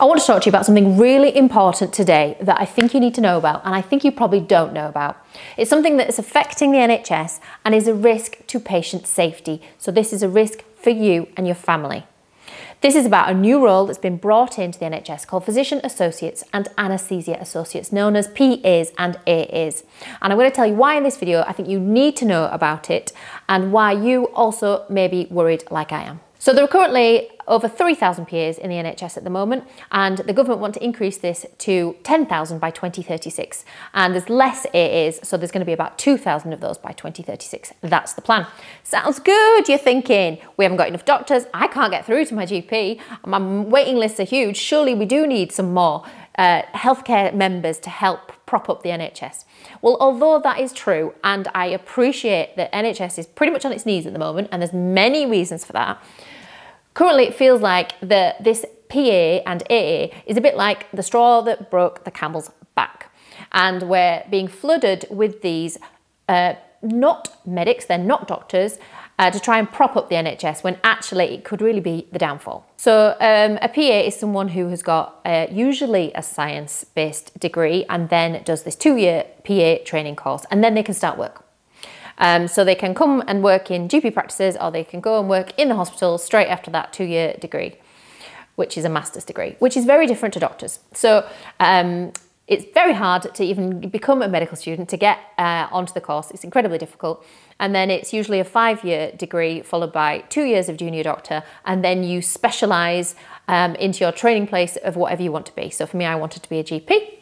I want to talk to you about something really important today that I think you need to know about and I think you probably don't know about. It's something that is affecting the NHS and is a risk to patient safety. So this is a risk for you and your family. This is about a new role that's been brought into the NHS called Physician Associates and Anaesthesia Associates, known as PAs and AAs. And I'm going to tell you why in this video I think you need to know about it and why you also may be worried like I am. So there are currently over 3,000 PAs in the NHS at the moment, and the government want to increase this to 10,000 by 2036. And there's less AAs, so there's going to be about 2,000 of those by 2036. That's the plan. Sounds good, you're thinking. We haven't got enough doctors. I can't get through to my GP. My waiting lists are huge. Surely we do need some more uh, healthcare members to help prop up the NHS. Well, although that is true, and I appreciate that NHS is pretty much on its knees at the moment, and there's many reasons for that, Currently, it feels like the, this PA and AA is a bit like the straw that broke the camel's back. And we're being flooded with these uh, not medics, they're not doctors, uh, to try and prop up the NHS when actually it could really be the downfall. So um, a PA is someone who has got uh, usually a science-based degree and then does this two-year PA training course and then they can start work. Um, so they can come and work in GP practices or they can go and work in the hospital straight after that two-year degree, which is a master's degree, which is very different to doctors. So um, it's very hard to even become a medical student to get uh, onto the course. It's incredibly difficult. And then it's usually a five-year degree followed by two years of junior doctor. And then you specialise um, into your training place of whatever you want to be. So for me, I wanted to be a GP.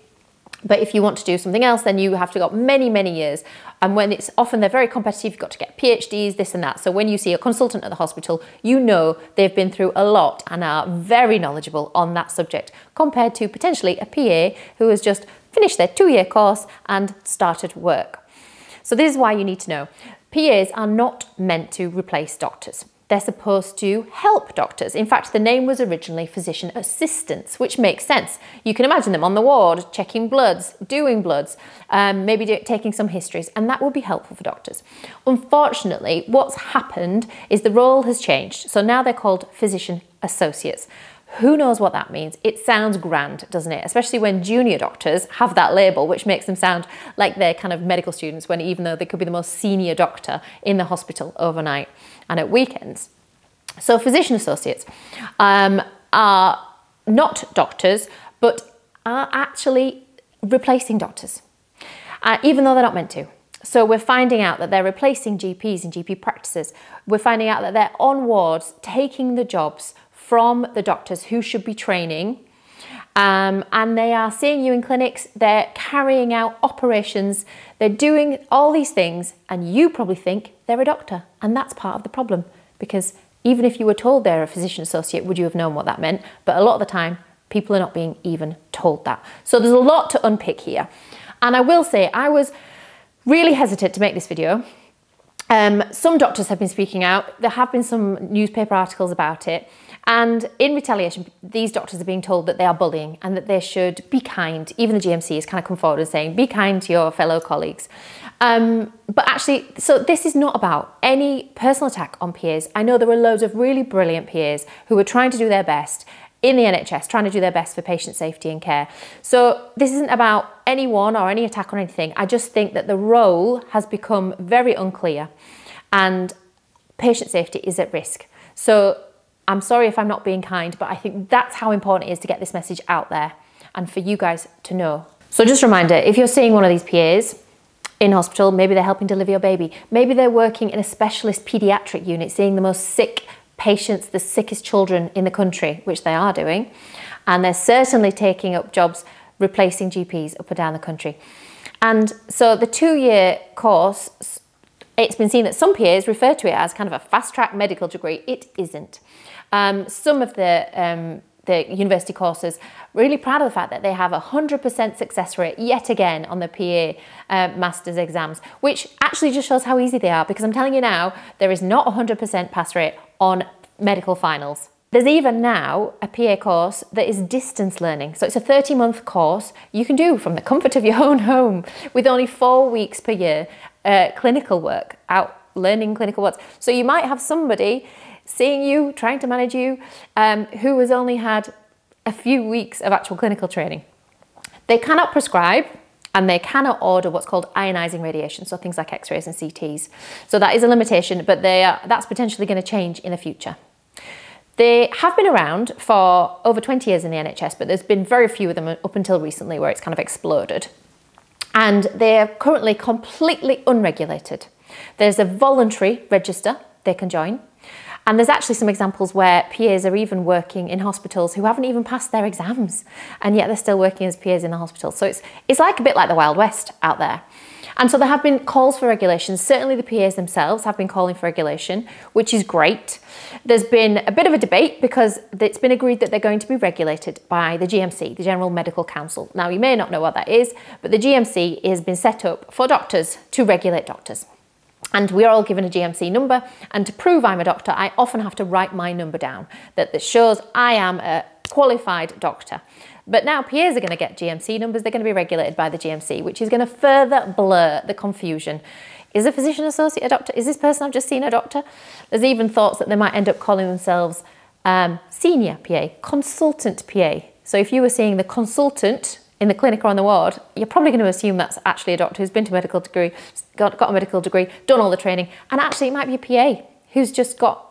But if you want to do something else, then you have to got many, many years. And when it's often they're very competitive, you've got to get PhDs, this and that. So when you see a consultant at the hospital, you know they've been through a lot and are very knowledgeable on that subject compared to potentially a PA who has just finished their two-year course and started work. So this is why you need to know. PAs are not meant to replace doctors. They're supposed to help doctors. In fact, the name was originally physician assistants, which makes sense. You can imagine them on the ward, checking bloods, doing bloods, um, maybe do, taking some histories, and that would be helpful for doctors. Unfortunately, what's happened is the role has changed. So now they're called physician associates. Who knows what that means? It sounds grand, doesn't it? Especially when junior doctors have that label, which makes them sound like they're kind of medical students when even though they could be the most senior doctor in the hospital overnight and at weekends. So physician associates um, are not doctors, but are actually replacing doctors, uh, even though they're not meant to. So we're finding out that they're replacing GPs and GP practices. We're finding out that they're on wards taking the jobs from the doctors who should be training. Um, and they are seeing you in clinics, they're carrying out operations, they're doing all these things, and you probably think they're a doctor. And that's part of the problem because even if you were told they're a physician associate, would you have known what that meant? But a lot of the time, people are not being even told that. So there's a lot to unpick here. And I will say, I was really hesitant to make this video. Um, some doctors have been speaking out. There have been some newspaper articles about it. And in retaliation, these doctors are being told that they are bullying and that they should be kind. Even the GMC has kind of come forward and saying, be kind to your fellow colleagues. Um, but actually, so this is not about any personal attack on PAs. I know there are loads of really brilliant PAs who are trying to do their best in the NHS, trying to do their best for patient safety and care. So this isn't about anyone or any attack on anything. I just think that the role has become very unclear and patient safety is at risk. So I'm sorry if I'm not being kind, but I think that's how important it is to get this message out there and for you guys to know. So just a reminder, if you're seeing one of these PAs in hospital, maybe they're helping deliver your baby, maybe they're working in a specialist paediatric unit, seeing the most sick patients, the sickest children in the country, which they are doing, and they're certainly taking up jobs replacing GPs up and down the country. And so the two-year course, it's been seen that some PAs refer to it as kind of a fast-track medical degree. It isn't. Um, some of the um, the university courses, really proud of the fact that they have a 100% success rate yet again on the PA uh, master's exams, which actually just shows how easy they are because I'm telling you now, there is not a 100% pass rate on medical finals. There's even now a PA course that is distance learning. So it's a 30 month course you can do from the comfort of your own home with only four weeks per year uh, clinical work out learning clinical work. So you might have somebody seeing you, trying to manage you, um, who has only had a few weeks of actual clinical training. They cannot prescribe and they cannot order what's called ionizing radiation, so things like X-rays and CTs. So that is a limitation, but they are, that's potentially going to change in the future. They have been around for over 20 years in the NHS, but there's been very few of them up until recently where it's kind of exploded. And they're currently completely unregulated. There's a voluntary register they can join. And there's actually some examples where PAs are even working in hospitals who haven't even passed their exams, and yet they're still working as PAs in the hospital. So it's, it's like a bit like the Wild West out there. And so there have been calls for regulation. Certainly the PAs themselves have been calling for regulation, which is great. There's been a bit of a debate because it's been agreed that they're going to be regulated by the GMC, the General Medical Council. Now, you may not know what that is, but the GMC has been set up for doctors to regulate doctors. And we are all given a GMC number. And to prove I'm a doctor, I often have to write my number down that this shows I am a qualified doctor. But now PAs are going to get GMC numbers. They're going to be regulated by the GMC, which is going to further blur the confusion. Is a physician associate a doctor? Is this person I've just seen a doctor? There's even thoughts that they might end up calling themselves um, senior PA, consultant PA. So if you were seeing the consultant in the clinic or on the ward, you're probably going to assume that's actually a doctor who's been to medical degree, got, got a medical degree, done all the training, and actually it might be a PA who's just got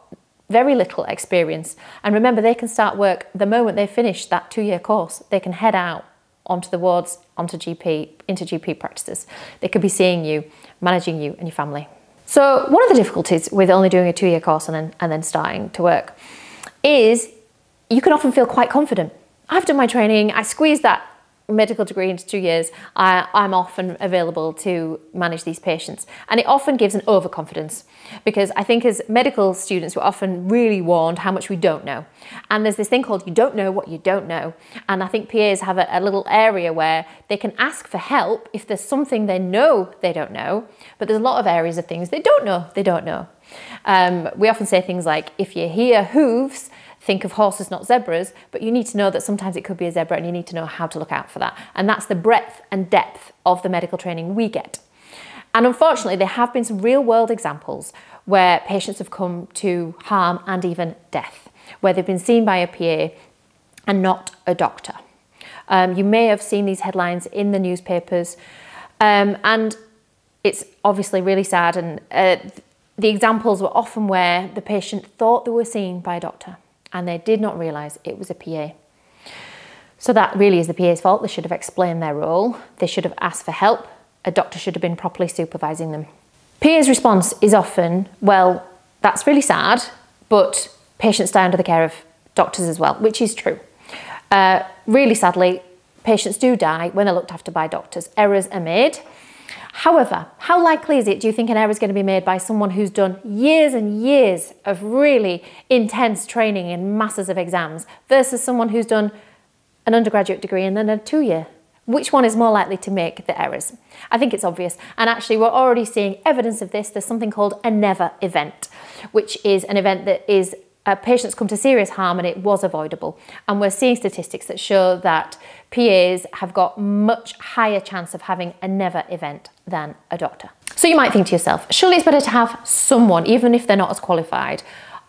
very little experience. And remember, they can start work the moment they finish that two-year course. They can head out onto the wards, onto GP, into GP practices. They could be seeing you, managing you and your family. So one of the difficulties with only doing a two-year course and then, and then starting to work is you can often feel quite confident. I've done my training, I squeezed that medical degree into two years, I, am often available to manage these patients. And it often gives an overconfidence because I think as medical students, we're often really warned how much we don't know. And there's this thing called you don't know what you don't know. And I think PAs have a, a little area where they can ask for help if there's something they know they don't know, but there's a lot of areas of things they don't know they don't know. Um, we often say things like, if you hear hooves, think of horses, not zebras, but you need to know that sometimes it could be a zebra and you need to know how to look out for that. And that's the breadth and depth of the medical training we get. And unfortunately, there have been some real world examples where patients have come to harm and even death, where they've been seen by a PA and not a doctor. Um, you may have seen these headlines in the newspapers, um, and it's obviously really sad. And uh, the examples were often where the patient thought they were seen by a doctor and they did not realise it was a PA. So that really is the PA's fault. They should have explained their role. They should have asked for help. A doctor should have been properly supervising them. PA's response is often, well, that's really sad, but patients die under the care of doctors as well, which is true. Uh, really sadly, patients do die when they're looked after by doctors. Errors are made. However, how likely is it, do you think, an error is going to be made by someone who's done years and years of really intense training and masses of exams versus someone who's done an undergraduate degree and then a two year? Which one is more likely to make the errors? I think it's obvious. And actually, we're already seeing evidence of this. There's something called a never event, which is an event that is uh, patients come to serious harm and it was avoidable. And we're seeing statistics that show that PAs have got much higher chance of having a never event than a doctor. So you might think to yourself, surely it's better to have someone, even if they're not as qualified,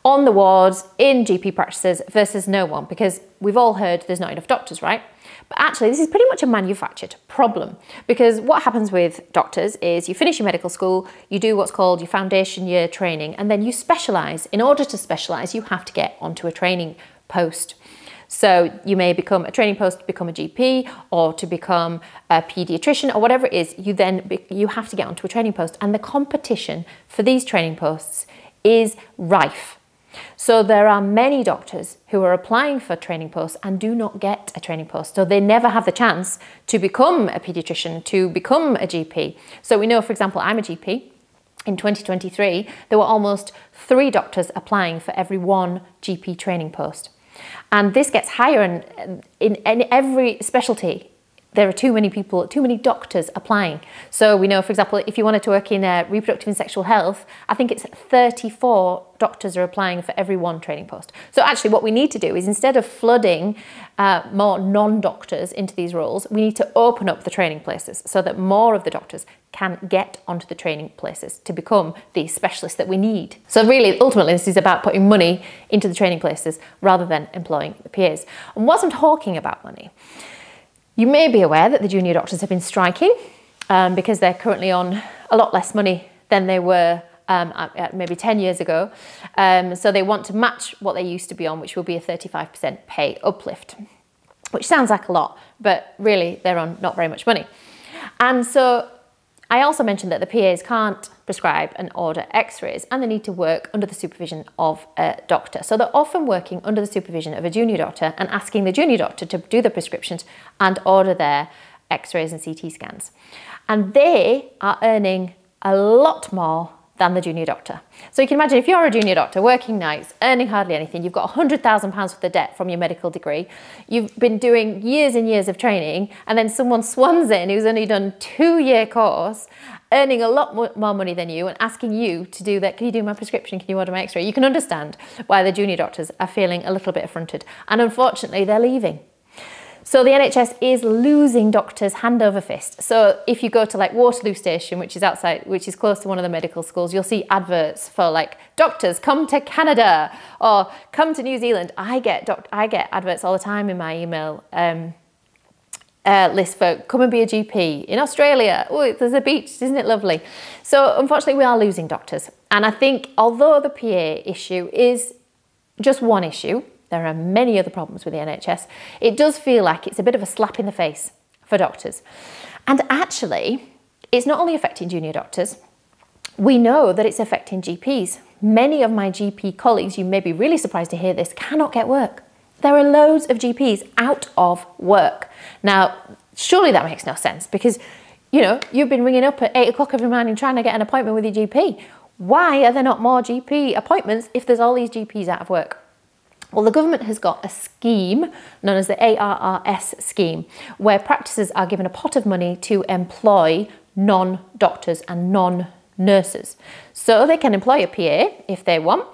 on the wards in GP practices versus no one, because we've all heard there's not enough doctors, right? But actually, this is pretty much a manufactured problem because what happens with doctors is you finish your medical school, you do what's called your foundation year training, and then you specialise. In order to specialise, you have to get onto a training post. So you may become a training post to become a GP or to become a paediatrician or whatever it is, you then you have to get onto a training post and the competition for these training posts is rife. So there are many doctors who are applying for training posts and do not get a training post. So they never have the chance to become a paediatrician, to become a GP. So we know, for example, I'm a GP. In 2023, there were almost three doctors applying for every one GP training post. And this gets higher in, in, in every specialty there are too many people, too many doctors applying. So we know, for example, if you wanted to work in uh, reproductive and sexual health, I think it's 34 doctors are applying for every one training post. So actually what we need to do is instead of flooding uh, more non-doctors into these roles, we need to open up the training places so that more of the doctors can get onto the training places to become the specialists that we need. So really, ultimately, this is about putting money into the training places rather than employing the PAs. And whilst I'm talking about money, you may be aware that the junior doctors have been striking um, because they're currently on a lot less money than they were um, maybe 10 years ago. Um, so they want to match what they used to be on, which will be a 35% pay uplift, which sounds like a lot, but really they're on not very much money. And so I also mentioned that the PAs can't prescribe and order x-rays and they need to work under the supervision of a doctor. So they're often working under the supervision of a junior doctor and asking the junior doctor to do the prescriptions and order their x-rays and CT scans. And they are earning a lot more than the junior doctor. So you can imagine if you're a junior doctor working nights, earning hardly anything, you've got £100,000 worth of debt from your medical degree, you've been doing years and years of training, and then someone swans in who's only done two year course, earning a lot more money than you and asking you to do that, can you do my prescription, can you order my x-ray? You can understand why the junior doctors are feeling a little bit affronted. And unfortunately, they're leaving. So the NHS is losing doctors hand over fist. So if you go to like Waterloo Station, which is outside, which is close to one of the medical schools, you'll see adverts for like doctors come to Canada or come to New Zealand. I get doc- I get adverts all the time in my email. Um, uh, list for come and be a GP in Australia. Oh, there's a beach, isn't it lovely? So unfortunately, we are losing doctors. And I think although the PA issue is just one issue, there are many other problems with the NHS. It does feel like it's a bit of a slap in the face for doctors. And actually, it's not only affecting junior doctors, we know that it's affecting GPs. Many of my GP colleagues, you may be really surprised to hear this, cannot get work. There are loads of GPs out of work. Now, surely that makes no sense because, you know, you've been ringing up at eight o'clock every morning trying to get an appointment with your GP. Why are there not more GP appointments if there's all these GPs out of work? Well, the government has got a scheme known as the ARRS scheme, where practices are given a pot of money to employ non doctors and non nurses. So they can employ a PA if they want,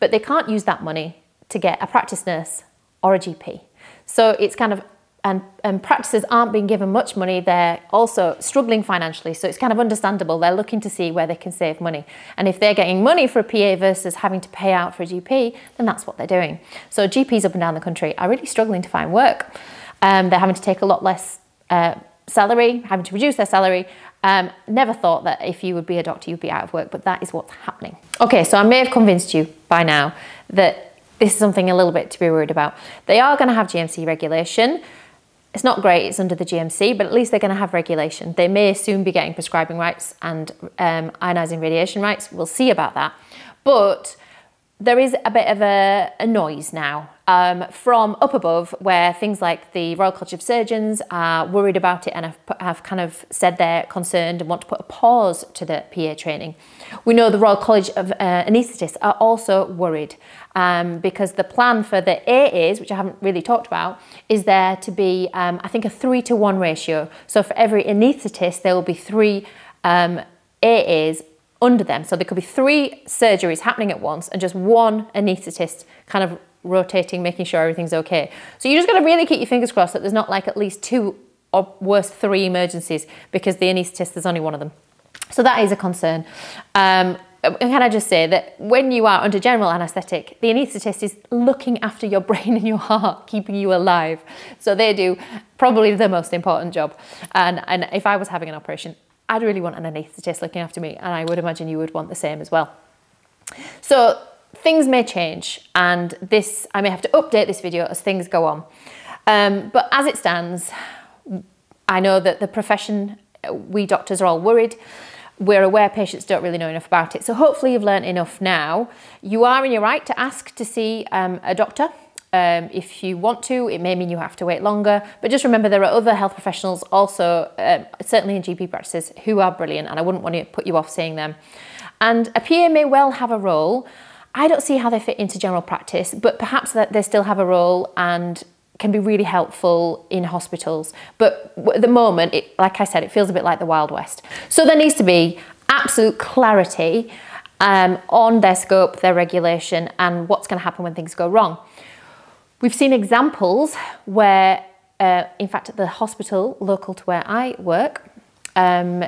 but they can't use that money to get a practice nurse or a GP. So it's kind of and, and practices aren't being given much money, they're also struggling financially. So it's kind of understandable. They're looking to see where they can save money. And if they're getting money for a PA versus having to pay out for a GP, then that's what they're doing. So GPs up and down the country are really struggling to find work. Um, they're having to take a lot less uh, salary, having to reduce their salary. Um, never thought that if you would be a doctor, you'd be out of work, but that is what's happening. Okay, so I may have convinced you by now that this is something a little bit to be worried about. They are going to have GMC regulation. It's not great, it's under the GMC, but at least they're going to have regulation. They may soon be getting prescribing rights and um, ionising radiation rights. We'll see about that. But there is a bit of a, a noise now um, from up above where things like the Royal College of Surgeons are worried about it and have, have kind of said they're concerned and want to put a pause to the PA training. We know the Royal College of uh, Anaesthetists are also worried um, because the plan for the AAs, which I haven't really talked about, is there to be, um, I think, a three to one ratio. So for every anaesthetist, there will be three um, AAs under them. So there could be three surgeries happening at once and just one anaesthetist kind of rotating, making sure everything's okay. So you just got to really keep your fingers crossed that there's not like at least two or worse three emergencies because the anaesthetist, there's only one of them. So that is a concern. Um, can I just say that when you are under general anaesthetic, the anaesthetist is looking after your brain and your heart, keeping you alive. So they do probably the most important job. And, and if I was having an operation, I'd really want an anaesthetist looking after me, and I would imagine you would want the same as well. So things may change, and this I may have to update this video as things go on. Um, but as it stands, I know that the profession, we doctors are all worried we're aware patients don't really know enough about it. So hopefully you've learned enough now. You are in your right to ask to see um, a doctor. Um, if you want to, it may mean you have to wait longer, but just remember there are other health professionals also, um, certainly in GP practices, who are brilliant and I wouldn't want to put you off seeing them. And a PA may well have a role. I don't see how they fit into general practice, but perhaps that they still have a role and can be really helpful in hospitals. But at the moment, it, like I said, it feels a bit like the Wild West. So there needs to be absolute clarity um, on their scope, their regulation, and what's going to happen when things go wrong. We've seen examples where, uh, in fact, at the hospital local to where I work, um,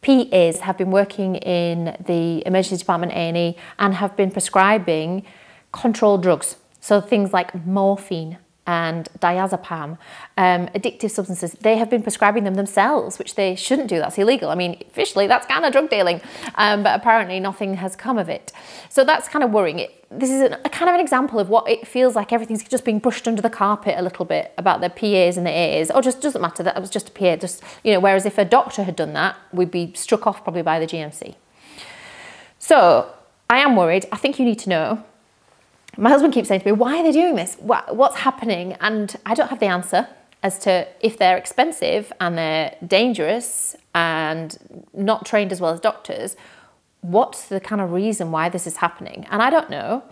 PAs have been working in the emergency department A&E and have been prescribing controlled drugs. So things like morphine and diazepam, um, addictive substances, they have been prescribing them themselves, which they shouldn't do. That's illegal. I mean, officially, that's kind of drug dealing, um, but apparently nothing has come of it. So that's kind of worrying. It, this is a, a, kind of an example of what it feels like everything's just being brushed under the carpet a little bit about the PAs and the As, or just doesn't matter that it was just a PA. Just you know, whereas if a doctor had done that, we'd be struck off probably by the GMC. So I am worried. I think you need to know my husband keeps saying to me, why are they doing this? What's happening? And I don't have the answer as to if they're expensive and they're dangerous and not trained as well as doctors, what's the kind of reason why this is happening? And I don't know.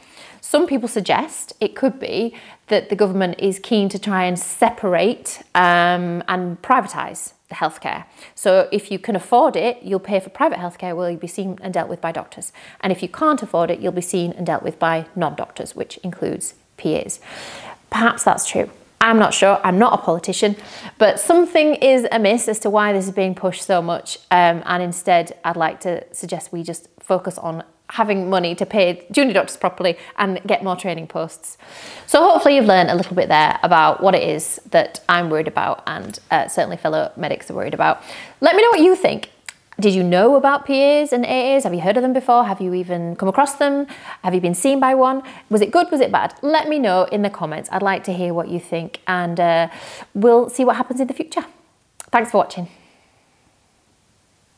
Some people suggest it could be that the government is keen to try and separate um, and privatise the healthcare. So if you can afford it, you'll pay for private healthcare where you'll be seen and dealt with by doctors. And if you can't afford it, you'll be seen and dealt with by non-doctors, which includes PAs. Perhaps that's true. I'm not sure, I'm not a politician, but something is amiss as to why this is being pushed so much. Um, and instead, I'd like to suggest we just focus on having money to pay junior doctors properly and get more training posts. So hopefully you've learned a little bit there about what it is that I'm worried about and uh, certainly fellow medics are worried about. Let me know what you think. Did you know about PAs and AAs? Have you heard of them before? Have you even come across them? Have you been seen by one? Was it good? Was it bad? Let me know in the comments. I'd like to hear what you think and uh, we'll see what happens in the future. Thanks for watching.